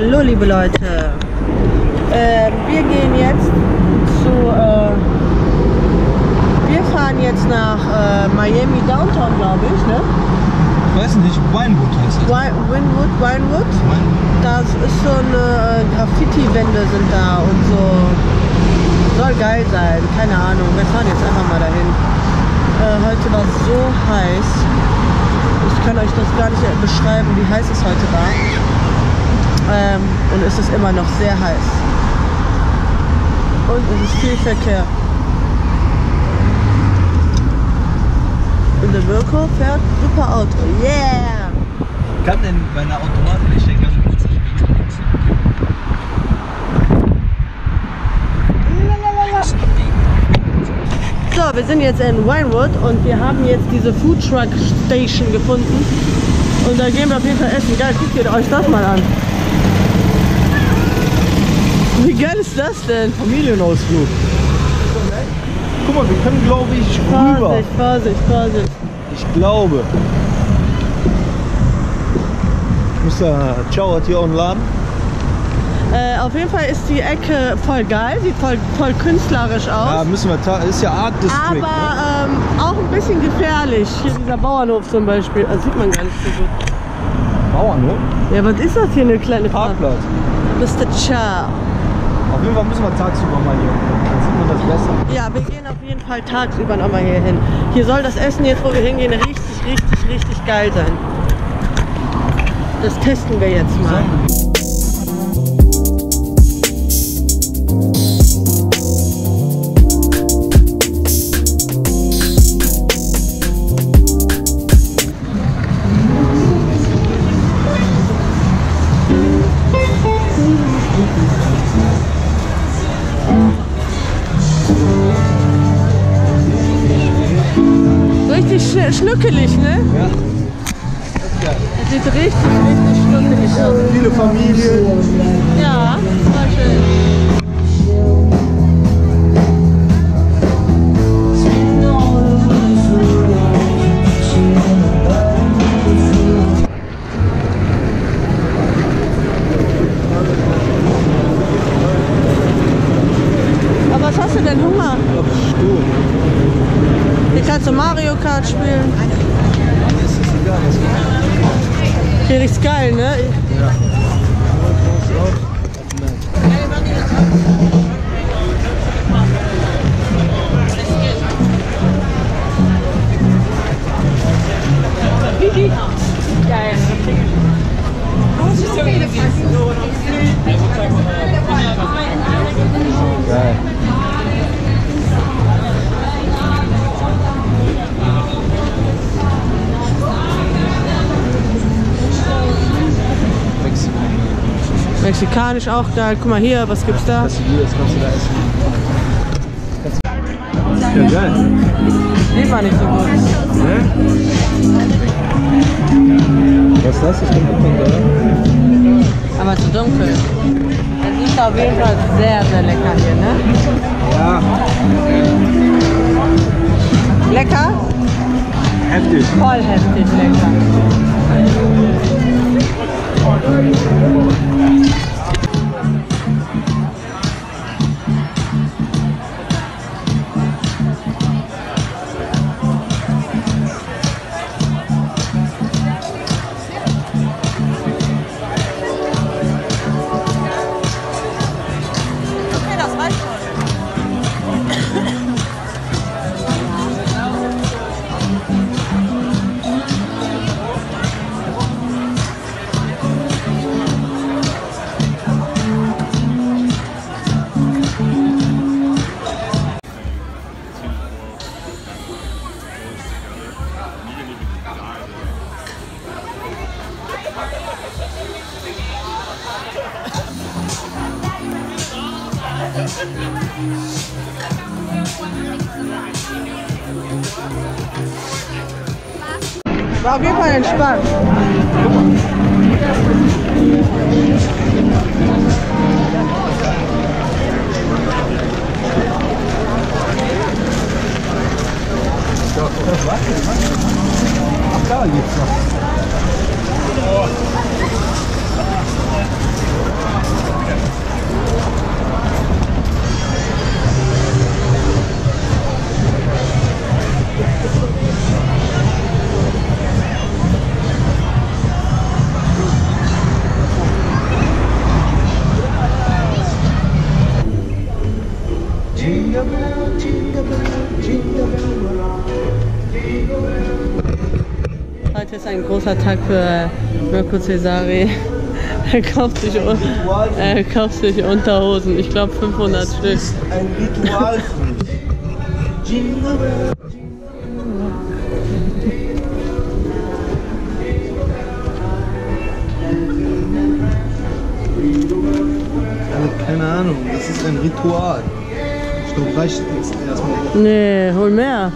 Hallo liebe Leute. Ähm, wir gehen jetzt zu. Äh, wir fahren jetzt nach äh, Miami Downtown, glaube ich, ne? Ich weiß nicht, Winewood heißt das. Wi- Winwood, Winewood. Das ist so eine äh, Graffiti-Wände sind da und so. Soll geil sein, keine Ahnung. Wir fahren jetzt einfach mal dahin. Äh, heute war es so heiß. Ich kann euch das gar nicht beschreiben, wie heiß es heute war. Ähm, und es ist immer noch sehr heiß. Und es ist viel Verkehr. Und der Mirko fährt super Auto. Yeah! Kann denn bei einer Automatik nicht ganze So, wir sind jetzt in Winewood und wir haben jetzt diese Food Truck Station gefunden. Und da gehen wir auf jeden Fall essen. Geil, guckt ihr euch das mal an. Wie geil ist das denn? Familienausflug. Guck mal, wir können glaube ich rüber. Vorsicht, Vorsicht, Vorsicht. Ich glaube. Da, ciao, hat hier auch einen Laden. Äh, auf jeden Fall ist die Ecke voll geil, sieht voll, voll künstlerisch Ja, aus. müssen wir, ist ja Art District. ne? aber ähm, auch ein bisschen gefährlich. Hier dieser Bauernhof zum Beispiel. Das sieht man gar nicht so gut. Bauernhof? Ja, was ist das hier eine kleine Park? Parkplatz. Mr. Chow. Auf jeden Fall müssen wir tagsüber mal hier. Dann sieht man das besser. Ja, wir gehen auf jeden Fall tagsüber nochmal hier hin. Hier soll das Essen jetzt, wo wir hingehen, richtig, richtig, richtig geil sein. Das testen wir jetzt mal. Schnuckelig, ne? Ja. Das sieht richtig, richtig schnuckelig aus. Viele Familien. Ja, Kannst du Mario Kart spielen. Hier riecht's geil, ne? Mexikanisch auch geil. Guck mal hier, was gibt's da? Das ist gut, das kannst du da essen. Ja, geil. Sieht man nicht so gut. Ne? Was ist das? Das kommt von da. Aber zu dunkel. Es ist auf jeden Fall sehr, sehr lecker hier, ne? Ja, Lecker? heftig. Voll heftig lecker. Okay, War auf jeden Fall entspannt. Ach, da geht's noch. Ein großer Tag für Mirko Cesari. Er kauft sich, er kauft sich Unterhosen. Ich glaube 500 Das Stück. ist ein Ritual Keine Ahnung, das ist ein Ritual. Ich glaube, reicht jetzt erstmal. Nee, hol mehr.